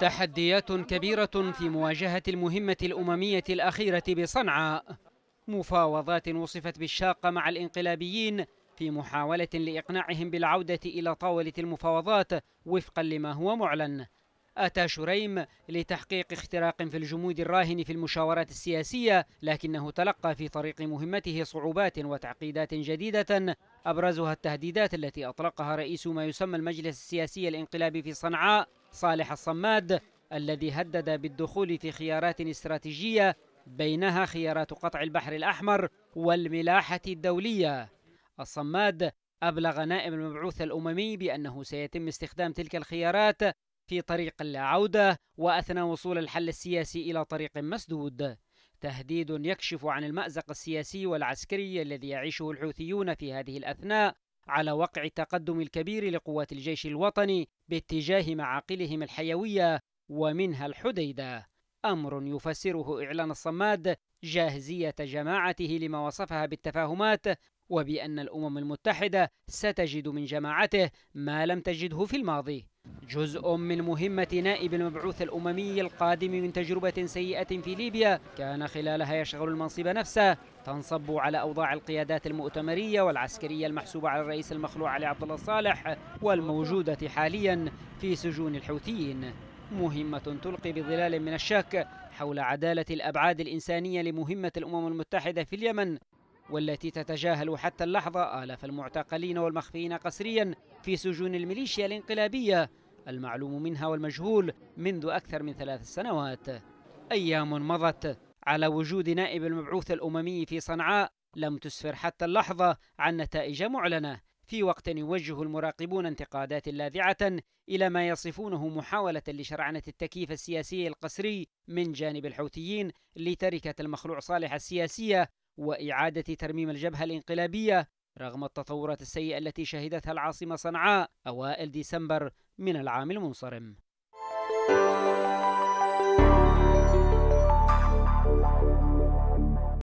تحديات كبيرة في مواجهة المهمة الأممية الأخيرة بصنعاء. مفاوضات وصفت بالشاقة مع الإنقلابيين في محاولة لإقناعهم بالعودة إلى طاولة المفاوضات وفقا لما هو معلن. أتى شريم لتحقيق اختراق في الجمود الراهن في المشاورات السياسية لكنه تلقى في طريق مهمته صعوبات وتعقيدات جديدة أبرزها التهديدات التي أطلقها رئيس ما يسمى المجلس السياسي الإنقلابي في صنعاء. صالح الصماد الذي هدد بالدخول في خيارات استراتيجية بينها خيارات قطع البحر الأحمر والملاحة الدولية. الصماد أبلغ نائب المبعوث الأممي بأنه سيتم استخدام تلك الخيارات في طريق العودة وأثناء وصول الحل السياسي إلى طريق مسدود. تهديد يكشف عن المأزق السياسي والعسكري الذي يعيشه الحوثيون في هذه الأثناء على وقع التقدم الكبير لقوات الجيش الوطني باتجاه معاقلهم الحيوية ومنها الحديدة. أمر يفسره إعلان الصماد جاهزية جماعته لما وصفها بالتفاهمات وبأن الأمم المتحدة ستجد من جماعته ما لم تجده في الماضي. جزء من مهمة نائب المبعوث الأممي القادم من تجربة سيئة في ليبيا. كان خلالها يشغل المنصب نفسه. تنصب على أوضاع القيادات المؤتمرية والعسكرية المحسوبة على الرئيس المخلوع علي عبد الله صالح والموجودة حاليا في سجون الحوثيين. مهمة تلقي بظلال من الشك حول عدالة الأبعاد الإنسانية لمهمة الأمم المتحدة في اليمن. والتي تتجاهل حتى اللحظة آلاف المعتقلين والمخفيين قسريا في سجون الميليشيا الانقلابية المعلوم منها والمجهول منذ أكثر من ثلاث سنوات. أيام مضت على وجود نائب المبعوث الأممي في صنعاء لم تسفر حتى اللحظة عن نتائج معلنة. في وقت يوجه المراقبون انتقادات لاذعة إلى ما يصفونه محاولة لشرعنة التكييف السياسي القسري من جانب الحوثيين لتركة المخلوع صالح السياسية وإعادة ترميم الجبهة الانقلابية رغم التطورات السيئة التي شهدتها العاصمة صنعاء أوائل ديسمبر من العام المنصرم.